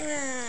Yeah.